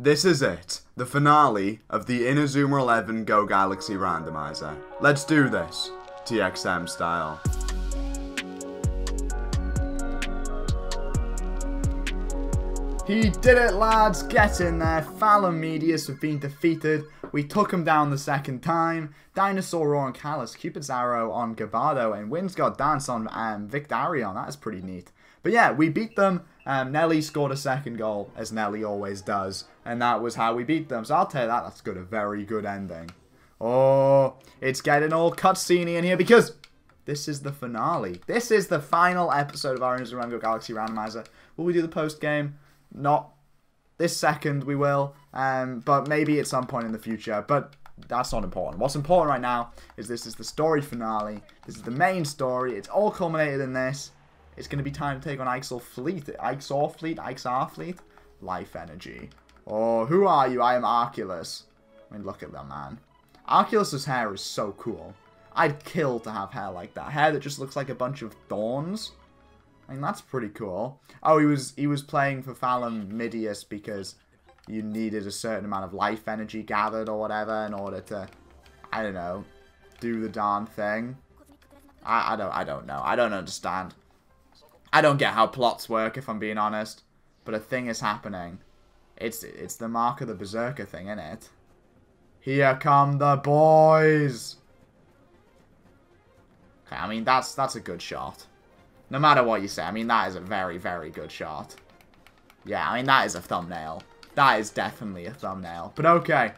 This is it, the finale of the Inazuma 11 Go Galaxy randomizer. Let's do this, TXM style. He did it, lads! Get in there. Falam Medius have been defeated. We took him down the second time. Dinosaur on Callus, Cupid's Arrow on Gabado, and Wind's Dance on um, Victarion. That is pretty neat. But yeah, we beat them. Um, Nelly scored a second goal, as Nelly always does. And that was how we beat them. So I'll tell you that. That's good. A very good ending. Oh, it's getting all cutscene in here because this is the finale. This is the final episode of our Go Galaxy Randomizer. Will we do the post game? Not this second, we will. Um, but maybe at some point in the future. But that's not important. What's important right now is this is the story finale. This is the main story. It's all culminated in this. It's going to be time to take on Ixel Fleet. Ixor Fleet? Ixar Fleet? Life Energy. Oh, who are you? I am Arculus. I mean, look at that man. Arculus's hair is so cool. I'd kill to have hair like that. Hair that just looks like a bunch of thorns. I mean, that's pretty cool. Oh, he was he was playing for Falam Medius because you needed a certain amount of life energy gathered or whatever in order to, I don't know, do the darn thing. I, I don't I don't know. I don't understand. I don't get how plots work if I'm being honest. But a thing is happening. It's it's the mark of the Berserker thing, isn't it? Here come the boys. Okay, I mean that's that's a good shot. No matter what you say, I mean that is a very, very good shot. Yeah, I mean that is a thumbnail. That is definitely a thumbnail. But okay.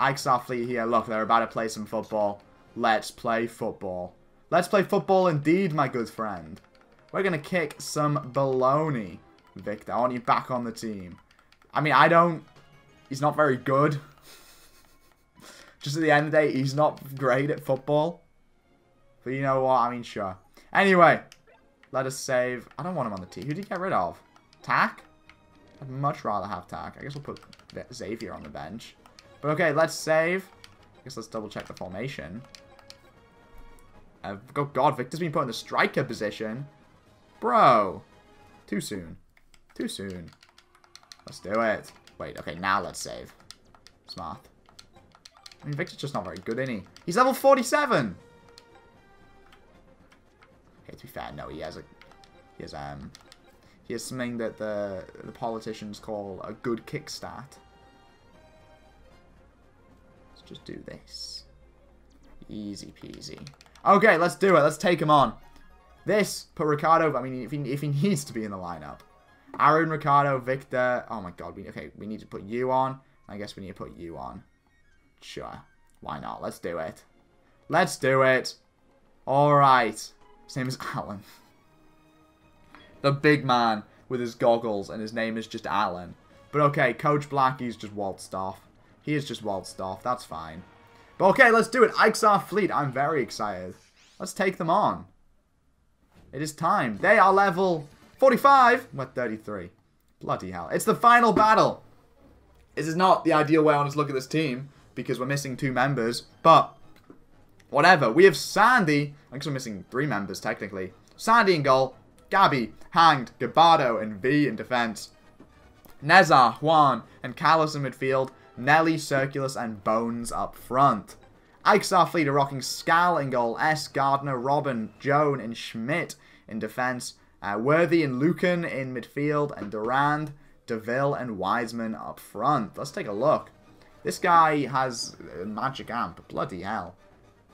Ixar Fleet here. Look, they're about to play some football. Let's play football. Let's play football indeed, my good friend. We're going to kick some baloney. Victor, I want you back on the team. I mean, I don't... He's not very good. Just at the end of the day, he's not great at football. But you know what? I mean, sure. Anyway, let us save. I don't want him on the team. Who did he get rid of? Tack? I'd much rather have Tack. I guess we'll put Xavier on the bench. But okay, let's save. I guess let's double check the formation. Uh, oh god, Victor's been put in the striker position. Bro. Too soon. Too soon. Let's do it. Wait, okay, now let's save. Smart. I mean, Victor's just not very good, isn't he? He's level 47! Okay, to be fair, no, he has a... He has, um... He has something that the, the politicians call a good kickstart. Let's just do this. Easy peasy. Okay, let's do it. Let's take him on. This, put Ricardo, I mean, if he, if he needs to be in the lineup. Aaron, Ricardo, Victor. Oh my god, we okay, we need to put you on. I guess we need to put you on. Sure. Why not? Let's do it. Let's do it. Alright. His name is Alan. The big man with his goggles, and his name is just Alan. But okay, Coach Blackie's just waltzed off. He is just waltzed off. That's fine. But okay, let's do it. Ixar Fleet. I'm very excited. Let's take them on. It is time. They are level 45. We're 33. Bloody hell. It's the final battle. This is not the ideal way I want to look at this team because we're missing two members. But whatever. We have Sandy. I guess we're missing three members technically. Sandy in goal. Gabby, Hanged, Gabardo, and V in defense. Nezar, Juan, and Callus in midfield. Nelly, Circulus, and Bones up front. Ixar Fleet are rocking Scal in goal, S, Gardner, Robin, Joan, and Schmidt in defense. Uh, Worthy and Lucan in midfield, and Durand, DeVille, and Wiseman up front. Let's take a look. This guy has a magic amp. Bloody hell.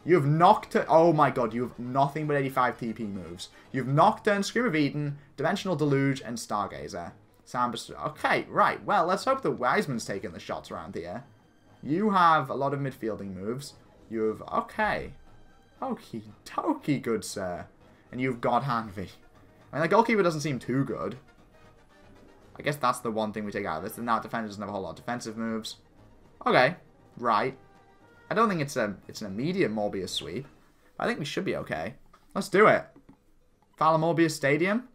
You have knocked... Oh my god, you have nothing but 85 TP moves. You have Nocturne, Scream of Eden, Dimensional Deluge, and Stargazer. Okay, right. Well, let's hope that Wiseman's taking the shots around here. You have a lot of midfielding moves. You have... Okay. Okie dokie, good sir. And you've got Hanvi. I mean, the goalkeeper doesn't seem too good. I guess that's the one thing we take out of this. And now defender doesn't have a whole lot of defensive moves. Okay. Right. I don't think it's a it's an immediate Morbius sweep. I think we should be okay. Let's do it. Morbius Stadium.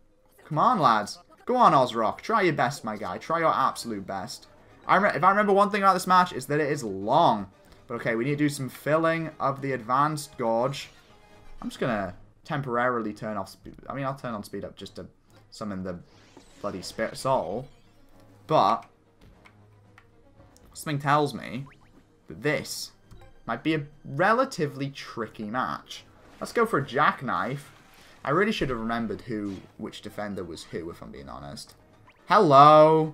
Come on, lads. Go on, Ozrock. Try your best, my guy. Try your absolute best. I if I remember one thing about this match, is that it is long. But okay, we need to do some filling of the advanced gorge. I'm just going to temporarily turn off speed. I mean, I'll turn on speed up just to summon the bloody spirit soul. But, Something tells me that this might be a relatively tricky match. Let's go for a jackknife. I really should have remembered who, which defender was who, if I'm being honest. Hello.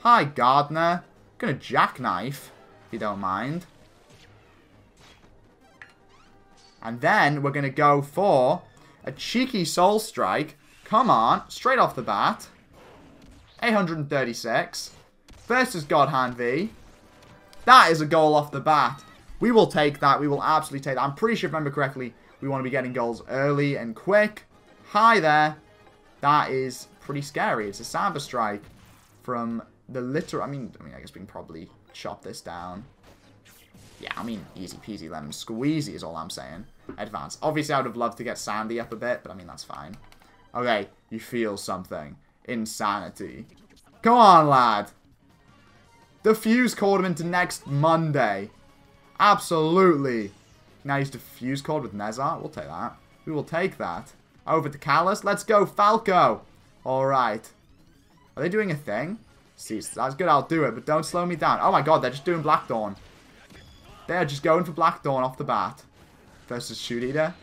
Hi, Gardner. gonna jackknife, if you don't mind. And then we're gonna go for a cheeky soul strike. Come on, straight off the bat. 836 versus God Hand V. That is a goal off the bat. We will take that. We will absolutely take that. I'm pretty sure, if I remember correctly, we want to be getting goals early and quick. Hi there. That is pretty scary. It's a Samba strike from the literal... I mean, I mean, I guess we can probably chop this down. Yeah, I mean, easy peasy lemon squeezy is all I'm saying. Advance. Obviously, I would have loved to get Sandy up a bit, but I mean, that's fine. Okay, you feel something. Insanity. Come on, lad. The fuse called him into next Monday. Absolutely. Now he's diffuse cord with Nezar. We'll take that. We will take that. Over to Callus. Let's go, Falco. Alright. Are they doing a thing? See, that's good, I'll do it, but don't slow me down. Oh my god, they're just doing Black Dawn. They're just going for Black Dawn off the bat. Versus Shoot Eater.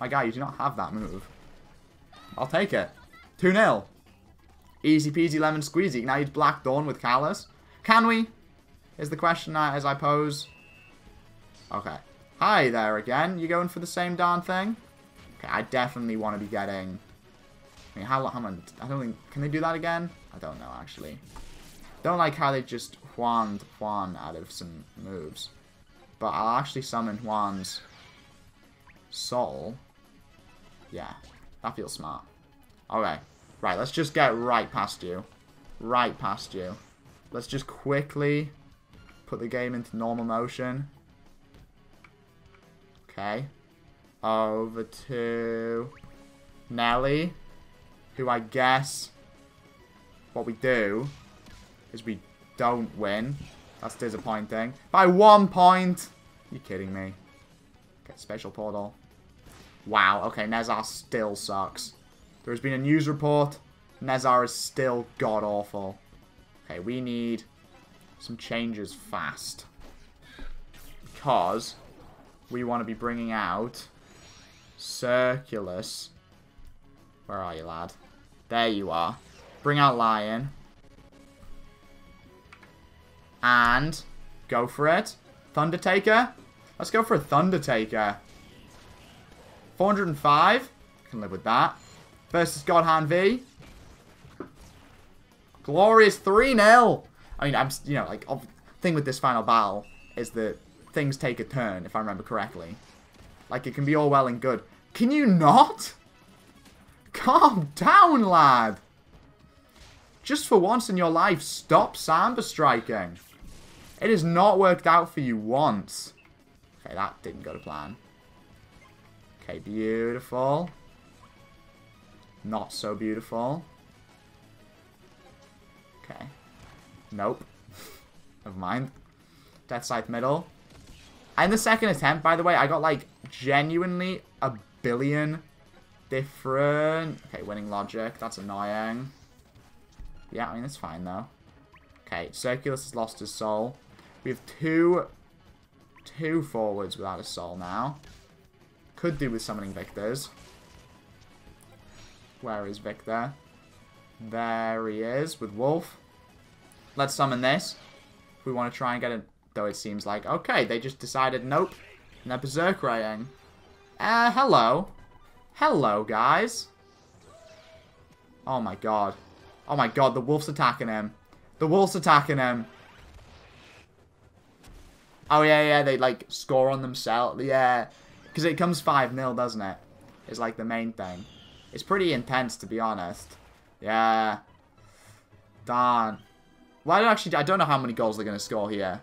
My guy, you do not have that move. I'll take it. 2-0. Easy peasy lemon squeezy. Now he's Black Dawn with Callus. Can we? Is the question as I pose. Okay. Hi there again. You going for the same darn thing? Okay, I definitely want to be getting... I mean, how, how. I don't think... Can they do that again? I don't know, actually. Don't like how they just Juaned Juan out of some moves. But I'll actually summon Juan's soul. Yeah, that feels smart. Okay. Right, let's just get right past you. Right past you. Let's just quickly put the game into normal motion. Okay. Over to Nelly, who I guess what we do is we don't win. That's disappointing. By one point! you kidding me? Okay, special portal. Wow, okay, Nezar still sucks. There has been a news report. Nezar is still god-awful. Okay, we need some changes fast. Because we want to be bringing out Circulus. Where are you, lad? There you are. Bring out Lion. And go for it. Thundertaker. Let's go for a Thundertaker. 405. Can live with that. Versus Godhand V. Glorious 3-0. I mean, I'm, you know, like, thing with this final battle is that things take a turn, if I remember correctly. Like, it can be all well and good. Can you not? Calm down, lad. Just for once in your life, stop Samba striking. It has not worked out for you once. Okay, that didn't go to plan. Okay, beautiful. Not so beautiful. Okay. Nope. Never mind. Death Scythe middle. And the second attempt, by the way, I got like genuinely a billion different... Okay, winning logic. That's annoying. Yeah, I mean, it's fine though. Okay, Circulus has lost his soul. We have two, two forwards without a soul now. Could do with summoning Victors. Where is Victor? There he is with Wolf. Let's summon this. We want to try and get it, though it seems like. Okay, they just decided nope. And they're Berserk Raying. Uh, hello. Hello, guys. Oh my god. Oh my god, the wolf's attacking him. The wolf's attacking him. Oh, yeah, yeah, they, like, score on themselves. Yeah. Because it comes 5-0, doesn't it? It's, like, the main thing. It's pretty intense, to be honest. Yeah. Darn. Well, I don't actually... I don't know how many goals they're going to score here.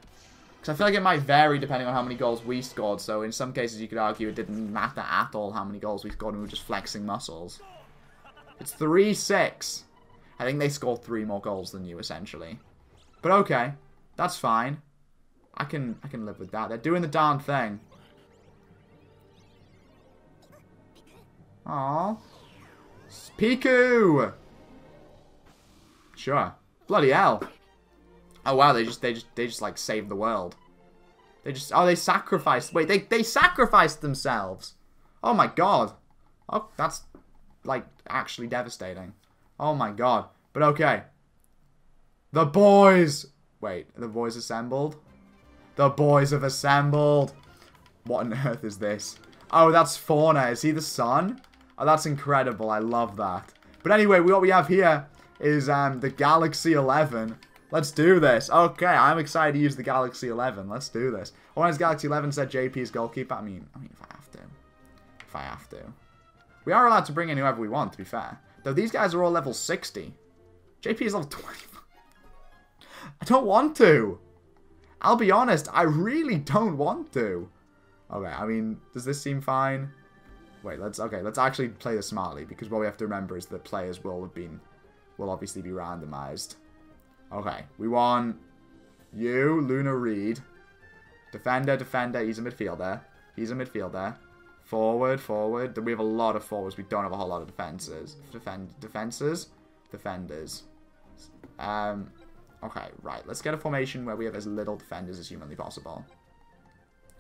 Because I feel like it might vary depending on how many goals we scored. So, in some cases, you could argue it didn't matter at all how many goals we scored and we were just flexing muscles. It's 3-6. I think they scored three more goals than you, essentially. But okay. That's fine. I can I can live with that. They're doing the darn thing. Aww. Piku! Sure. Bloody hell. Oh wow, they just they just they just like saved the world. They just oh they sacrificed wait, they they sacrificed themselves. Oh my god. Oh that's like actually devastating. Oh my god. But okay. The boys Wait, the boys assembled? The boys have assembled. What on earth is this? Oh, that's Fauna. Is he the son? Oh, that's incredible. I love that. But anyway, what we have here is um, the Galaxy 11. Let's do this. Okay, I'm excited to use the Galaxy 11. Let's do this. Has Galaxy 11 said JP's goalkeeper? I mean, I mean, if I have to. If I have to. We are allowed to bring in whoever we want, to be fair. Though these guys are all level 60. JP is level 20. I don't want to. I'll be honest, I really don't want to. Okay, I mean, does this seem fine? Wait, let's, okay, let's actually play this smartly, because what we have to remember is that players will have been, will obviously be randomized. Okay, we want you, Luna Reed. Defender, defender, he's a midfielder. He's a midfielder. Forward, forward. We have a lot of forwards. We don't have a whole lot of defenses. Defend, defenses, defenders. Um, okay, right. Let's get a formation where we have as little defenders as humanly possible.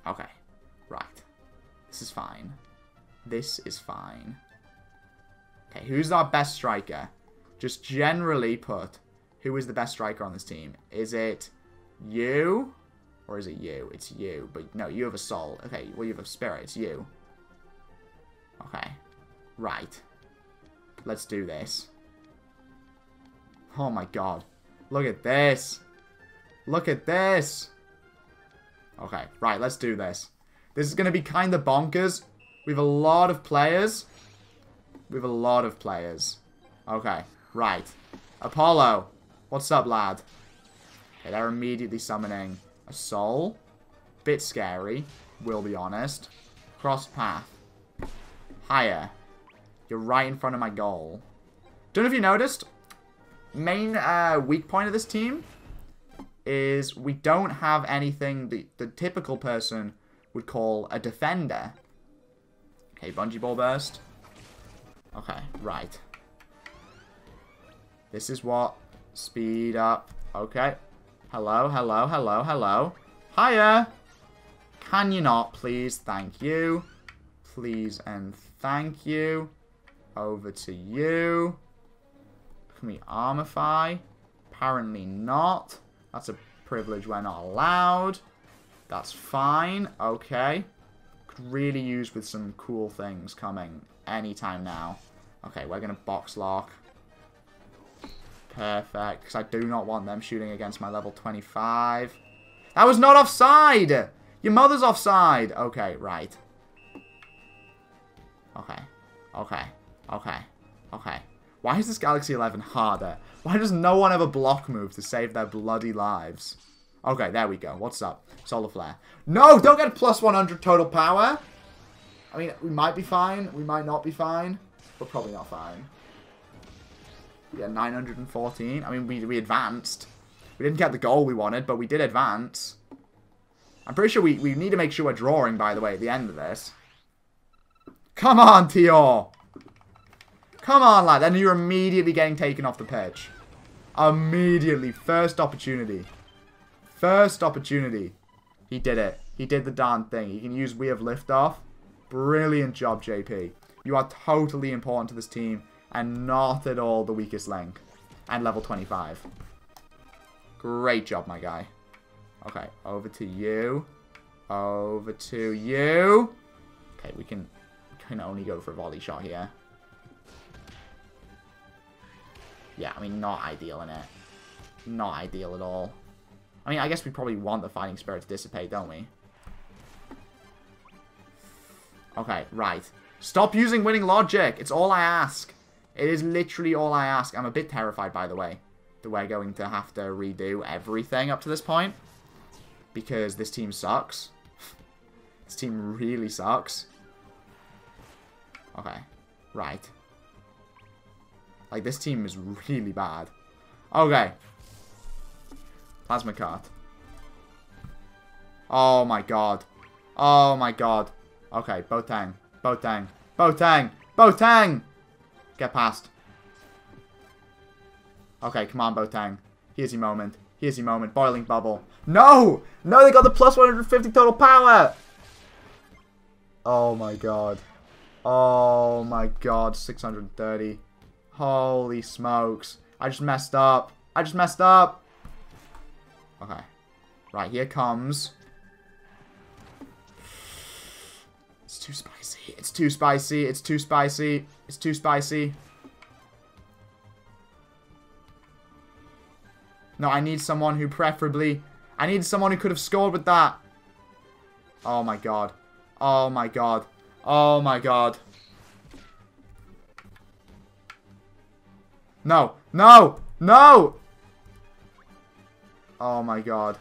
Okay, right. This is fine. This is fine. Okay, who's our best striker? Just generally put, who is the best striker on this team? Is it you? Or is it you? It's you. But no, you have a soul. Okay, well, you have a spirit. It's you. Okay. Right. Let's do this. Oh my god. Look at this. Look at this. Okay, right, let's do this. This is going to be kind of bonkers. We have a lot of players. We have a lot of players. Okay, right. Apollo. What's up, lad? Okay, they're immediately summoning a soul. Bit scary, we'll be honest. Cross path. Higher. You're right in front of my goal. Don't know if you noticed, main uh, weak point of this team is we don't have anything the, the typical person would call a defender. Okay, bungee ball burst. Okay, right. This is what speed up. Okay. Hello, hello, hello, hello. Hiya! Can you not, please? Thank you. Please and thank you. Over to you. Can we armify? Apparently not. That's a privilege we're not allowed. That's fine. Okay. Really use with some cool things coming anytime now. Okay, we're going to box lock. Perfect. Because I do not want them shooting against my level 25. That was not offside! Your mother's offside! Okay, right. Okay. Okay. Okay. Okay. Why is this Galaxy 11 harder? Why does no one ever block move to save their bloody lives? Okay, there we go. What's up? Solar Flare. No, don't get plus 100 total power. I mean, we might be fine. We might not be fine. We're probably not fine. Yeah, 914. I mean, we, we advanced. We didn't get the goal we wanted, but we did advance. I'm pretty sure we, we need to make sure we're drawing, by the way, at the end of this. Come on, Tior! Come on, lad. And you're immediately getting taken off the pitch. Immediately. First opportunity. First opportunity. He did it. He did the darn thing. He can use We Have Liftoff. Brilliant job, JP. You are totally important to this team and not at all the weakest link. And level 25. Great job, my guy. Okay, over to you. Over to you. Okay, we can, can only go for a volley shot here. Yeah, I mean, not ideal in it. Not ideal at all. I mean, I guess we probably want the Fighting Spirit to dissipate, don't we? Okay, right. Stop using winning logic. It's all I ask. It is literally all I ask. I'm a bit terrified, by the way, that we're going to have to redo everything up to this point. Because this team sucks. this team really sucks. Okay, right. Like, this team is really bad. Okay. Plasma card. Oh my god. Oh my god. Okay, Boateng. Boateng. Boateng! Boateng! Get past. Okay, come on, Boateng. Here's your moment. Here's your moment. Boiling bubble. No! No, they got the plus 150 total power! Oh my god. Oh my god. 630. Holy smokes. I just messed up. I just messed up. Okay. Right, here comes. It's too spicy. It's too spicy. It's too spicy. It's too spicy. No, I need someone who preferably... I need someone who could have scored with that. Oh my god. Oh my god. Oh my god. No. No. No. Oh my god.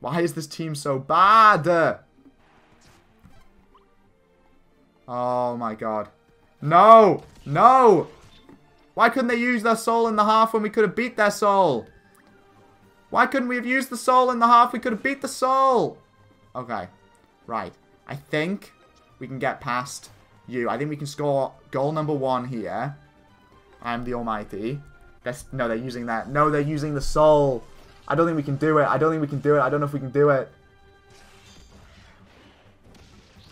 Why is this team so bad? Oh my god. No! No! Why couldn't they use their soul in the half when we could have beat their soul? Why couldn't we have used the soul in the half? We could have beat the soul. Okay. Right. I think we can get past you. I think we can score goal number one here. I'm the almighty. That's, no, they're using that. No, they're using the soul. I don't think we can do it. I don't think we can do it. I don't know if we can do it.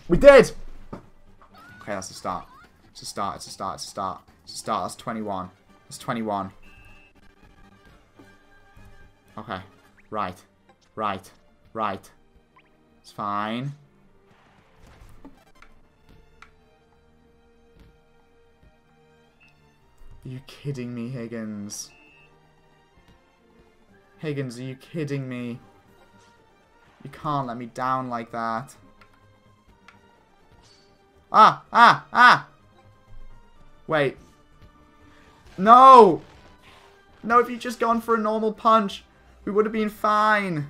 We did! Okay, that's a start. It's a start. It's a start. It's a start. It's a start. That's 21. That's 21. Okay. Right. Right. Right. It's fine. Are you kidding me, Higgins? Higgins, are you kidding me? You can't let me down like that. Ah! Ah! Ah! Wait. No! No, if you'd just gone for a normal punch, we would have been fine.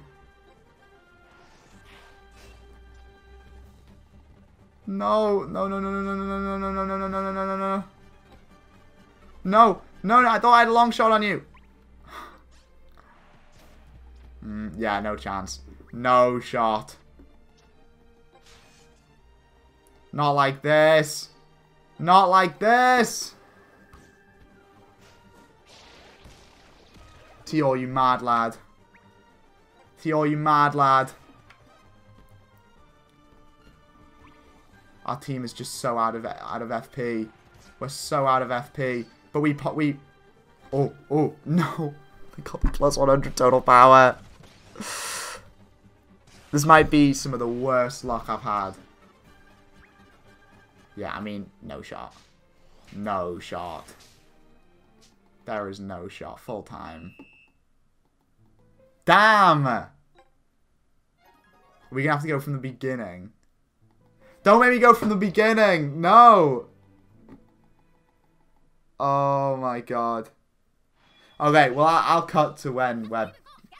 No, no, no, no, no, no, no, no, no, no, no, no, no, no, no, no, no. No, I thought I had a long shot on you. Mm, yeah, no chance. No shot. Not like this. Not like this. Theo, you mad lad. Theo, you mad lad. Our team is just so out of out of FP. We're so out of FP. But we put we. Oh oh no! We got the plus 100 total power. This might be some of the worst luck I've had. Yeah, I mean, no shot. No shot. There is no shot. Full time. Damn! We're going to have to go from the beginning. Don't make me go from the beginning! No! Oh my god. Okay, well, I'll cut to when we're,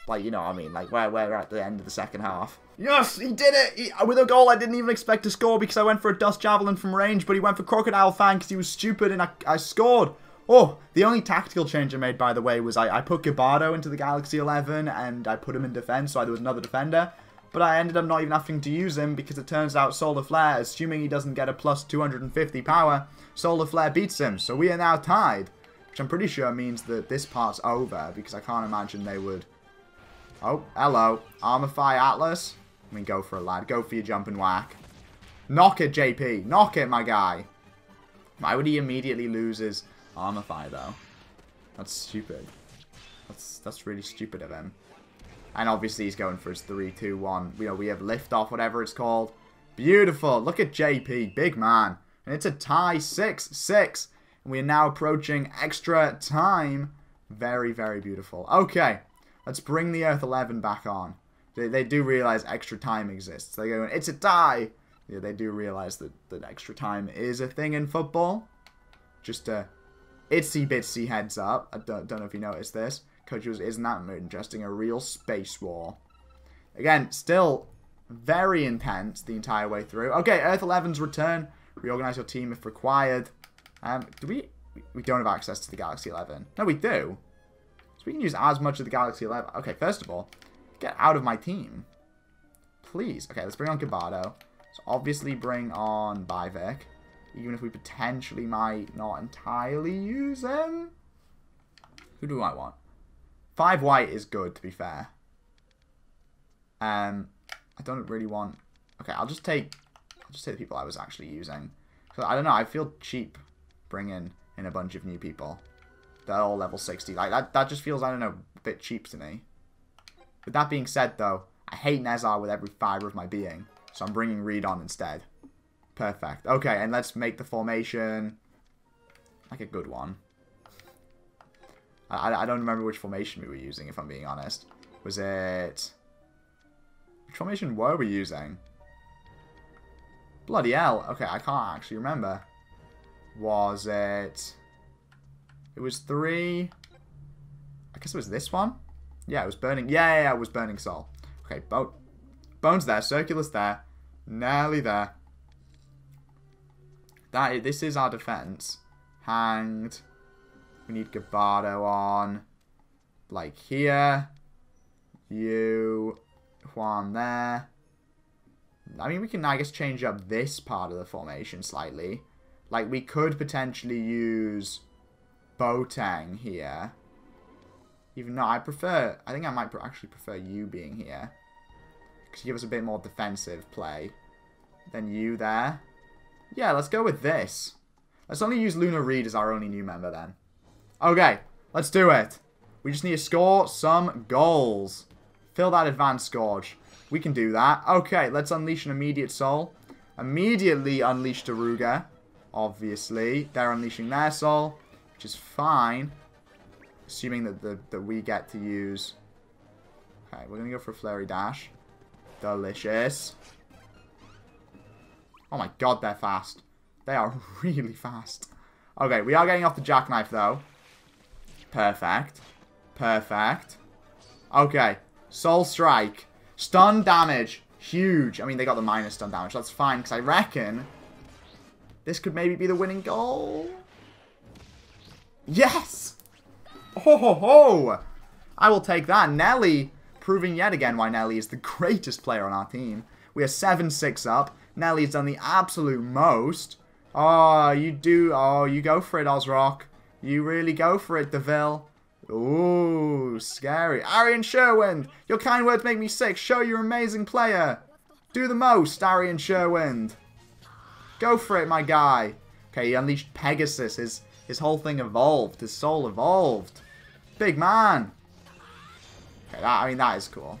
like, you know what I mean? Like, where we're at the end of the second half. Yes, he did it! He, with a goal I didn't even expect to score because I went for a Dust Javelin from range, but he went for Crocodile Fang because he was stupid and I, I scored. Oh, the only tactical change I made, by the way, was I, I put Gabardo into the Galaxy 11 and I put him in defense, so there was another defender. But I ended up not even having to use him because it turns out Solar Flare, assuming he doesn't get a plus 250 power, Solar Flare beats him. So we are now tied, which I'm pretty sure means that this part's over because I can't imagine they would... Oh, hello. Armify Atlas. I mean, go for it, lad. Go for your jump and whack. Knock it, JP. Knock it, my guy. Why would he immediately lose his Armify, though? That's stupid. That's that's really stupid of him. And obviously he's going for his 3-2-1. You know, we have liftoff, whatever it's called. Beautiful. Look at JP. Big man. And it's a tie 6-6. And we are now approaching extra time. Very, very beautiful. Okay. Let's bring the Earth 11 back on. They, they do realize extra time exists. They go, it's a tie. Yeah, they do realize that, that extra time is a thing in football. Just a itsy bitsy heads up. I don't, don't know if you noticed this. Coach isn't that interesting? A real space war. Again, still very intense the entire way through. Okay, Earth 11's return. Reorganize your team if required. Um, do we... We don't have access to the Galaxy 11. No, we do. So we can use as much of the Galaxy 11. Okay, first of all, get out of my team. Please. Okay, let's bring on Gabardo. So obviously bring on Bivek. Even if we potentially might not entirely use him. Who do I want? Five white is good, to be fair. Um, I don't really want... Okay, I'll just take... I'll just take the people I was actually using. So I don't know, I feel cheap bringing in a bunch of new people. They're all level 60. Like, that, that just feels, I don't know, a bit cheap to me. With that being said, though, I hate Nezar with every fibre of my being. So I'm bringing Reed on instead. Perfect. Okay, and let's make the formation like a good one. I, I don't remember which formation we were using, if I'm being honest. Was it... Which formation were we using? Bloody hell. Okay, I can't actually remember. Was it... It was three... I guess it was this one? Yeah, it was Burning... Yeah, yeah, yeah it was Burning Soul. Okay, Bo Bones there, Circulus there, nearly there. That is, this is our defense. Hanged. We need Gabardo on. Like here. You. Juan there. I mean, we can, I guess, change up this part of the formation slightly. Like, we could potentially use Boateng here. Even though I prefer... I think I might actually prefer you being here. Because you give us a bit more defensive play than you there. Yeah, let's go with this. Let's only use Luna Reed as our only new member then. Okay, let's do it. We just need to score some goals. Fill that advanced scourge. We can do that. Okay, let's unleash an immediate soul. Immediately unleash Daruga. Obviously. They're unleashing their soul, which is fine. Assuming that, the, that we get to use... Okay, we're going to go for Flurry Dash. Delicious. Oh my god, they're fast. They are really fast. Okay, we are getting off the jackknife, though. Perfect. Perfect. Okay. Soul Strike. Stun damage. Huge. I mean, they got the minus stun damage. That's fine, because I reckon this could maybe be the winning goal. Yes! Ho ho ho! I will take that. Nelly, proving yet again why Nelly is the greatest player on our team. We are 7-6 up. Nelly's done the absolute most. Oh, you do. Oh, you go for it, Ozrock. You really go for it, Deville. Ooh, scary. Arion Sherwind, your kind words make me sick. Show you're an amazing player. Do the most, Arion Sherwind. Go for it, my guy. Okay, he unleashed Pegasus. His, his whole thing evolved. His soul evolved. Big man. Okay, that, I mean, that is cool.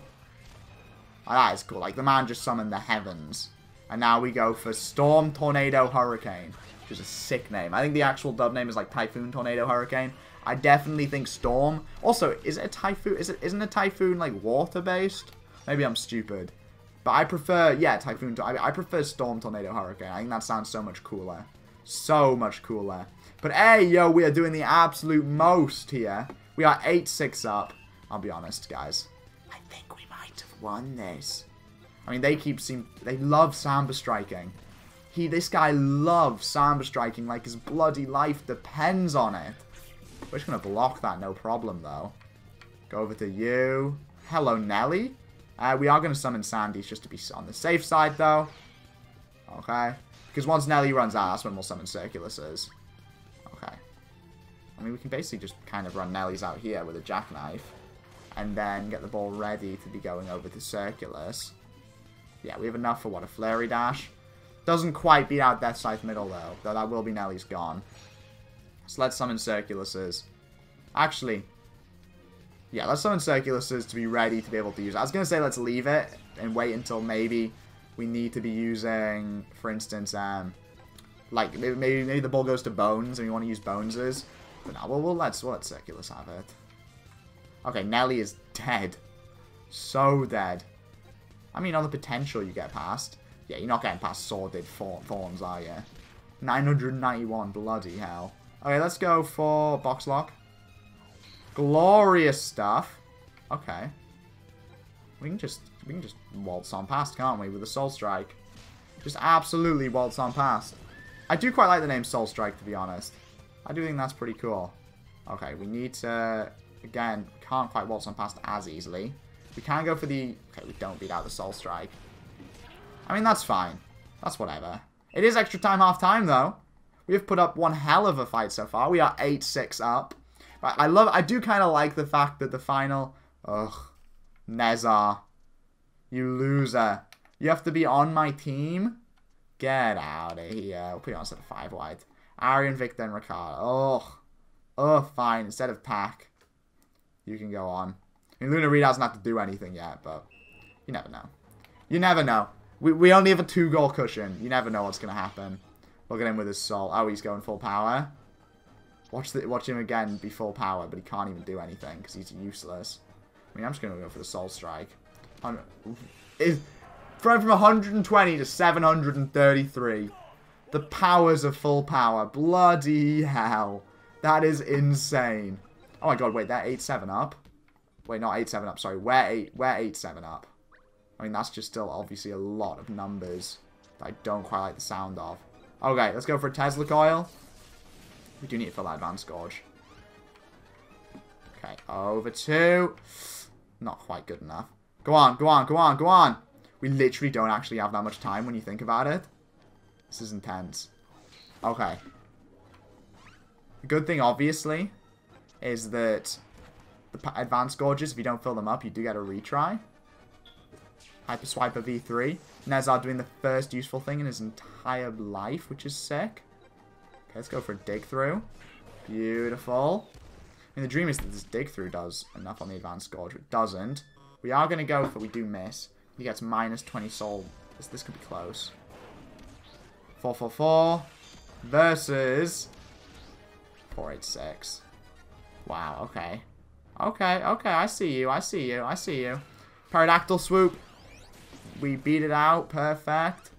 Ah, that is cool. Like, the man just summoned the heavens. And now we go for Storm Tornado Hurricane, which is a sick name. I think the actual dub name is like Typhoon Tornado Hurricane. I definitely think Storm. Also, is it a Typhoon? Is it, isn't a Typhoon like water-based? Maybe I'm stupid. But I prefer, yeah, Typhoon. I, I prefer Storm Tornado Hurricane. I think that sounds so much cooler. So much cooler. But hey, yo, we are doing the absolute most here. We are 8-6 up. I'll be honest, guys. I think we might have won this. I mean, they keep seem they love samba striking. He, this guy loves samba striking like his bloody life depends on it. We're just gonna block that, no problem though. Go over to you. Hello, Nelly. Uh, we are gonna summon Sandy's just to be on the safe side though. Okay. Because once Nelly runs out, that's when we'll summon Circuluses. Okay. I mean, we can basically just kind of run Nelly's out here with a jackknife. And then get the ball ready to be going over to Circulus. Yeah, we have enough for what, a Flurry Dash? Doesn't quite beat out Death Scythe Middle, though. Though that will be Nelly's gone. So let's summon Circuluses. Actually, yeah, let's summon Circuluses to be ready to be able to use it. I was going to say let's leave it and wait until maybe we need to be using, for instance, um, like maybe, maybe, the ball goes to Bones and we want to use Boneses. But no, we'll, we'll, let's, we'll let Circulus have it. Okay, Nelly is dead. So dead. I mean, all the potential you get past. Yeah, you're not getting past Sordid Thorns, are you? 991, bloody hell. Okay, let's go for Box Lock. Glorious stuff. Okay. We can just we can just waltz on past, can't we, with a Soul Strike? Just absolutely waltz on past. I do quite like the name Soul Strike, to be honest. I do think that's pretty cool. Okay, we need to... Again, can't quite waltz on past as easily. We can go for the... Okay, we don't beat out the Soul Strike. I mean, that's fine. That's whatever. It is extra time half time, though. We have put up one hell of a fight so far. We are 8-6 up. I, I love, I do kind of like the fact that the final, ugh, Nezar, you loser. You have to be on my team? Get out of here. We'll put you on instead of five wide. Arion, Victor, and Ricardo. Oh, oh, fine. Instead of Pack, you can go on. I mean, Luna Reed hasn't had to do anything yet, but you never know. You never know. We, we only have a two-goal cushion. You never know what's going to happen. Look at him with his soul. Oh, he's going full power. Watch the, watch him again be full power, but he can't even do anything because he's useless. I mean, I'm just going to go for the soul strike. Is from from 120 to 733. The powers of full power. Bloody hell. That is insane. Oh my god, wait, they're 8-7 up? Wait, not 8-7 up, sorry. We're 8 we're 8-7 up. I mean, that's just still obviously a lot of numbers that I don't quite like the sound of. Okay, let's go for a Tesla coil. We do need to fill that advanced gorge. Okay, over two. Not quite good enough. Go on, go on, go on, go on. We literally don't actually have that much time when you think about it. This is intense. Okay. The good thing, obviously, is that the advanced gorges, if you don't fill them up, you do get a retry. Hyper Swiper V3. Nezar doing the first useful thing in his entire life, which is sick. Okay, let's go for a dig through. Beautiful. I mean, the dream is that this dig through does enough on the advanced gorge, it doesn't. We are going to go for we do miss. He gets minus 20 soul. This, this could be close. 444 versus 486. Wow, okay. Okay, okay, I see you, I see you, I see you. Pterodactyl swoop. We beat it out, perfect.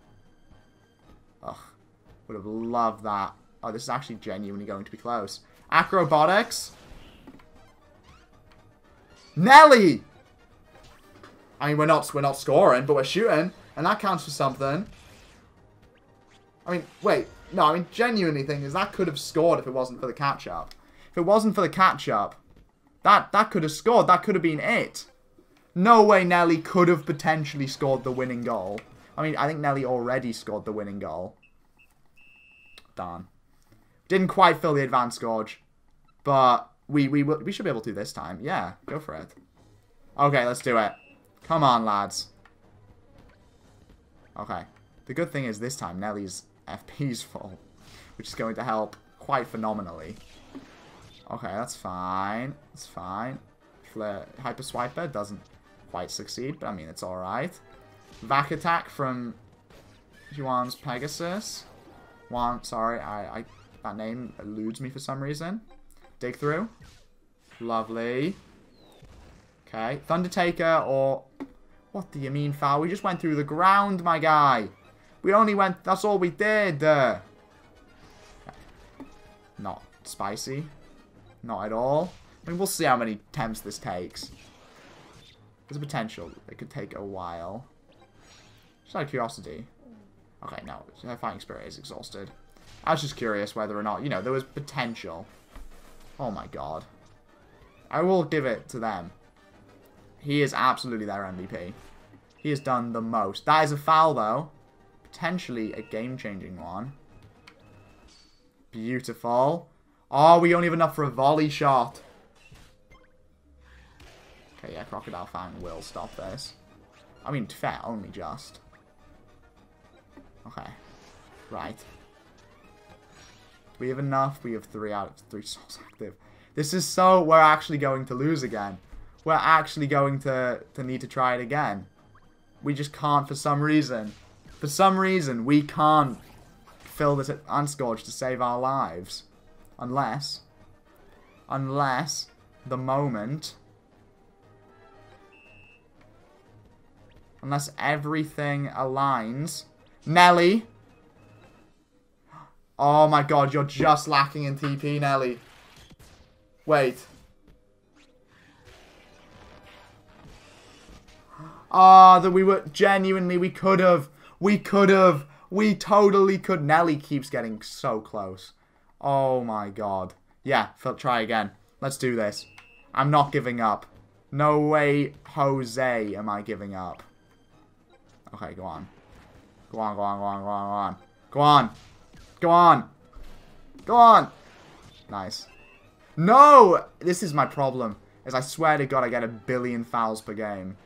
Ugh, would have loved that. Oh, this is actually genuinely going to be close. Acrobatics. Nelly! I mean, we're not we're not scoring, but we're shooting, and that counts for something. I mean, wait, no, I mean, genuinely think is that could have scored if it wasn't for the catch-up. If it wasn't for the catch-up, that, that could have scored. That could have been it. No way Nelly could have potentially scored the winning goal. I mean, I think Nelly already scored the winning goal. Darn. Didn't quite fill the advanced gorge. But we, we, we should be able to this time. Yeah, go for it. Okay, let's do it. Come on, lads. Okay. The good thing is this time Nelly's FP's full, which is going to help quite phenomenally. Okay, that's fine. It's fine. Hyper Swiper doesn't quite succeed, but I mean, it's alright. Vac Attack from Juan's Pegasus. Juan, sorry, I, I that name eludes me for some reason. Dig through. Lovely. Okay, Thunder Taker or... What do you mean, foul? We just went through the ground, my guy. We only went... That's all we did. Uh, not spicy. Not at all. I mean, we'll see how many attempts this takes. There's a potential. It could take a while. Just out of curiosity. Okay, no. Her fighting spirit is exhausted. I was just curious whether or not, you know, there was potential. Oh my god. I will give it to them. He is absolutely their MVP. He has done the most. That is a foul, though potentially a game-changing one. Beautiful. Oh, we only have enough for a volley shot. Okay, yeah, Crocodile Fang will stop this. I mean, fair, only just. Okay. Right. We have enough. We have three out of three souls active. This is so... We're actually going to lose again. We're actually going to, to need to try it again. We just can't for some reason. For some reason, we can't fill this Unscourge to save our lives. Unless... Unless the moment... Unless everything aligns. Nelly! Oh my god, you're just lacking in TP, Nelly. Wait. Ah, oh, that we were genuinely, we could have. We could have. We totally could. Nelly keeps getting so close. Oh my god. Yeah, try again. Let's do this. I'm not giving up. No way, Jose, am I giving up. Okay, go on. Go on, go on, go on, go on, go on. Go on. Go on. Nice. No! This is my problem. Is I swear to God I get a billion fouls per game.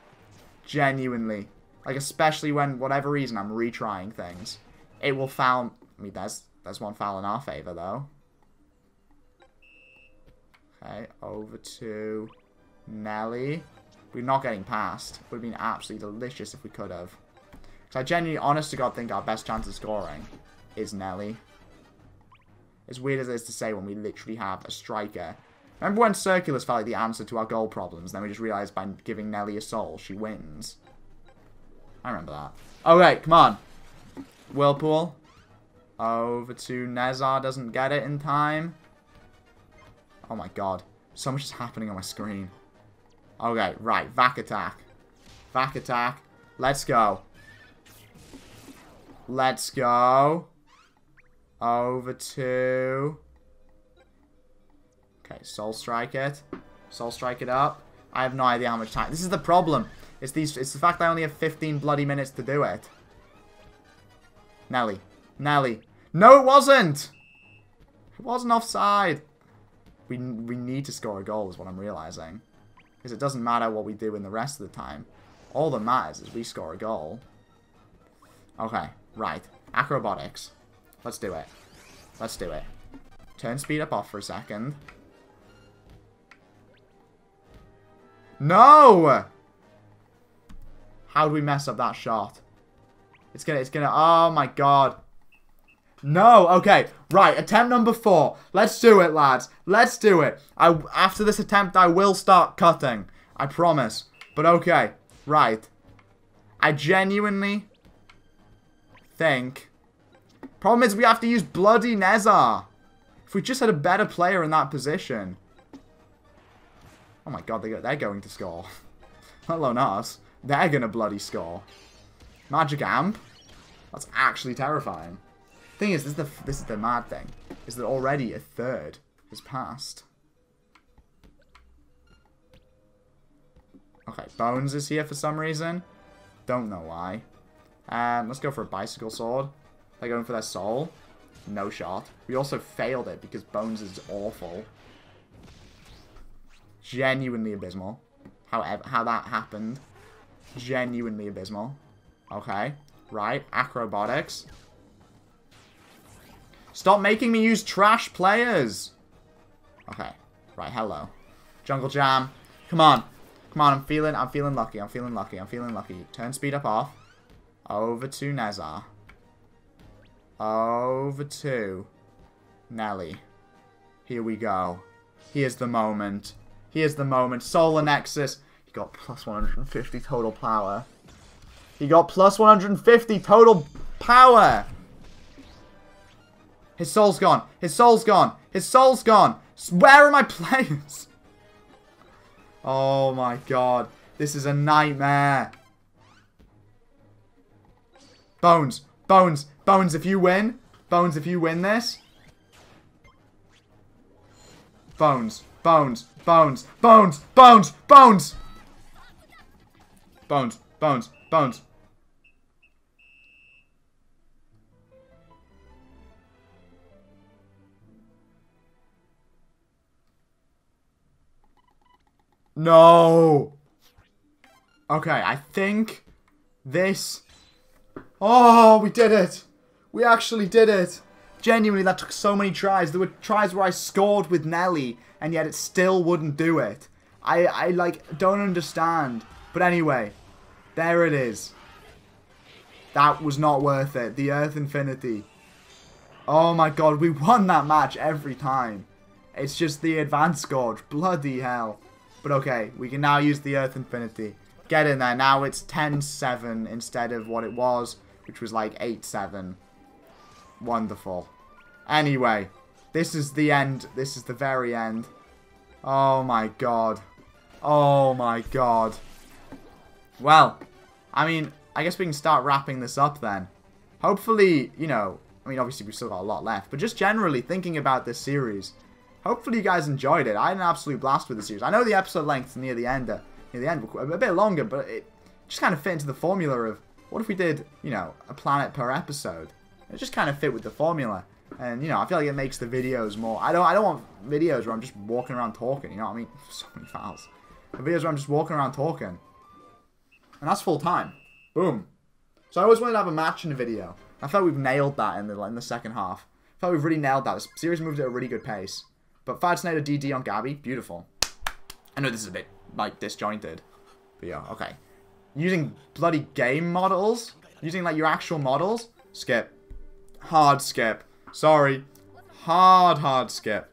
Genuinely. Like, especially when, whatever reason, I'm retrying things. It will foul... I mean, there's, there's one foul in our favor, though. Okay, over to Nelly. We're not getting past. Would have been absolutely delicious if we could have. Because I genuinely, honest to God, think our best chance of scoring is Nelly. As weird as it is to say when we literally have a striker. Remember when Circulus felt like the answer to our goal problems? Then we just realised by giving Nelly a soul, she wins. I remember that. Okay, come on. Whirlpool. Over to Nezar. Doesn't get it in time. Oh my god. So much is happening on my screen. Okay, right. Vac attack. Vac attack. Let's go. Let's go. Over to... Okay, Soul Strike it. Soul Strike it up. I have no idea how much time. This is the problem. It's these. It's the fact I only have 15 bloody minutes to do it. Nelly. Nelly. No, it wasn't! It wasn't offside. We, we need to score a goal is what I'm realizing. Because it doesn't matter what we do in the rest of the time. All that matters is we score a goal. Okay, right. Acrobatics. Let's do it. Let's do it. Turn speed up off for a second. No! How do we mess up that shot? It's gonna, it's gonna, oh my god. No, okay, right, attempt number four. Let's do it, lads. Let's do it. I After this attempt, I will start cutting. I promise. But okay, right. I genuinely think... Problem is we have to use bloody Nezar. If we just had a better player in that position. Oh my god, they go, they're going to score. Let alone us. They're going to bloody score. Magic Amp? That's actually terrifying. Thing is, this is the this is the mad thing, is that already a third has passed. Okay, Bones is here for some reason. Don't know why. Um, let's go for a Bicycle Sword. They're going for their soul. No shot. We also failed it because Bones is awful. Genuinely abysmal. However, how that happened. Genuinely abysmal. Okay. Right. Acrobatics. Stop making me use trash players. Okay. Right, hello. Jungle Jam. Come on. Come on, I'm feeling I'm feeling lucky. I'm feeling lucky. I'm feeling lucky. Turn speed up off. Over to Nezar. Over to Nelly. Here we go. Here's the moment. Here's the moment. Solar Nexus. He got plus 150 total power. He got plus 150 total power. His soul's gone. His soul's gone. His soul's gone. Where are my players? Oh my god. This is a nightmare. Bones. Bones. Bones, if you win. Bones, if you win this. Bones. Bones. Bones. Bones. Bones. Bones. Bones. Bones. Bones. No. Okay, I think this... Oh, we did it. We actually did it. Genuinely, that took so many tries. There were tries where I scored with Nelly, and yet it still wouldn't do it. I, I like, don't understand. But anyway, there it is. That was not worth it. The Earth Infinity. Oh my god, we won that match every time. It's just the advanced gorge. Bloody hell. But okay, we can now use the Earth Infinity. Get in there. Now it's 10-7 instead of what it was, which was like 8-7. Wonderful. Anyway, this is the end. This is the very end. Oh my god. Oh my god. Well, I mean, I guess we can start wrapping this up then. Hopefully, you know, I mean, obviously we've still got a lot left, but just generally thinking about this series, Hopefully you guys enjoyed it. I had an absolute blast with the series. I know the episode length near the end, uh, near the end, a bit longer, but it just kind of fit into the formula of what if we did, you know, a planet per episode. It just kind of fit with the formula. And, you know, I feel like it makes the videos more... I don't I don't want videos where I'm just walking around talking, you know what I mean? So many fouls. The videos where I'm just walking around talking. And that's full time. Boom. So I always wanted to have a match in a video. I felt we've nailed that in the, in the second half. I felt we've really nailed that. The series moved at a really good pace. But Fire Tornado DD on Gabby, beautiful. I know this is a bit, like, disjointed. But yeah, okay. Using bloody game models? Using, like, your actual models? Skip. Hard skip. Sorry. Hard, hard skip.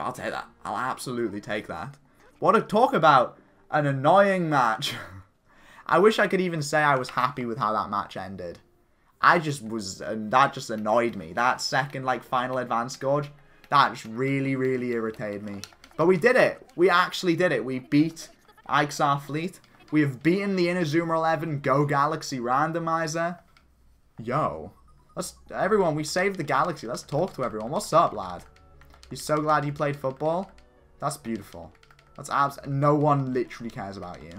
I'll take that. I'll absolutely take that. What a talk about an annoying match. I wish I could even say I was happy with how that match ended. I just was, and that just annoyed me. That second, like, final advance gorge, that just really, really irritated me. But we did it. We actually did it. We beat Ixal Fleet. We have beaten the Inazuma 11 Go Galaxy randomizer. Yo. Let's, everyone, we saved the galaxy. Let's talk to everyone. What's up, lad? You're so glad you played football? That's beautiful. That's abs. No one literally cares about you.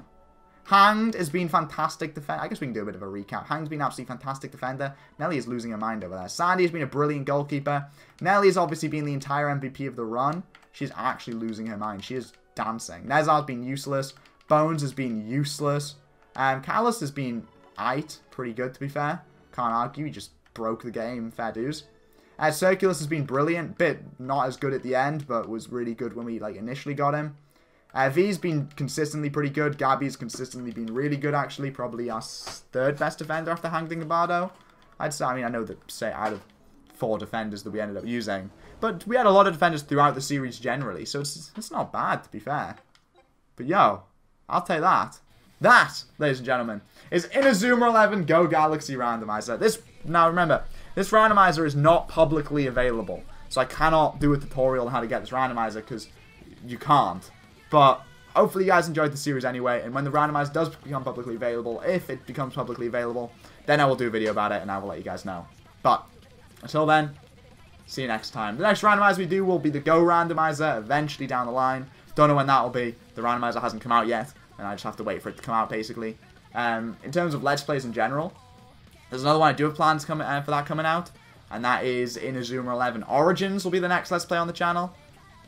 Hanged has been fantastic defender. I guess we can do a bit of a recap. Hanged's been absolutely fantastic defender. Nelly is losing her mind over there. Sandy has been a brilliant goalkeeper. Nelly has obviously been the entire MVP of the run. She's actually losing her mind. She is dancing. Nezar's been useless. Bones has been useless. Um, Callus has been aight. Pretty good, to be fair. Can't argue. He just broke the game. Fair dues. Uh, Circulus has been brilliant. Bit not as good at the end, but was really good when we like initially got him. Uh, V's been consistently pretty good. Gabby's consistently been really good, actually. Probably our third best defender after Hanged and Gabardo. I'd say, I mean, I know that, say, out of four defenders that we ended up using. But we had a lot of defenders throughout the series generally, so it's, it's not bad, to be fair. But yo, I'll take that. That, ladies and gentlemen, is Inazuma 11 Go Galaxy Randomizer. This, now remember, this randomizer is not publicly available. So I cannot do a tutorial on how to get this randomizer because you can't. But hopefully you guys enjoyed the series anyway, and when the randomizer does become publicly available, if it becomes publicly available, then I will do a video about it, and I will let you guys know. But, until then, see you next time. The next randomizer we do will be the Go randomizer, eventually down the line. Don't know when that will be. The randomizer hasn't come out yet, and I just have to wait for it to come out, basically. Um, in terms of Let's Plays in general, there's another one I do have plans coming uh, for that coming out, and that is Inazuma 11 Origins will be the next Let's Play on the channel.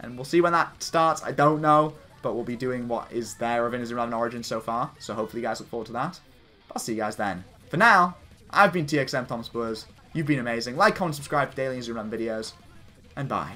And we'll see when that starts. I don't know but we'll be doing what is there of Inazuma 11 Origins so far, so hopefully you guys look forward to that. I'll see you guys then. For now, I've been TXM Tom Spoors, you've been amazing, like, comment, subscribe for daily Inazuma 11 videos, and bye.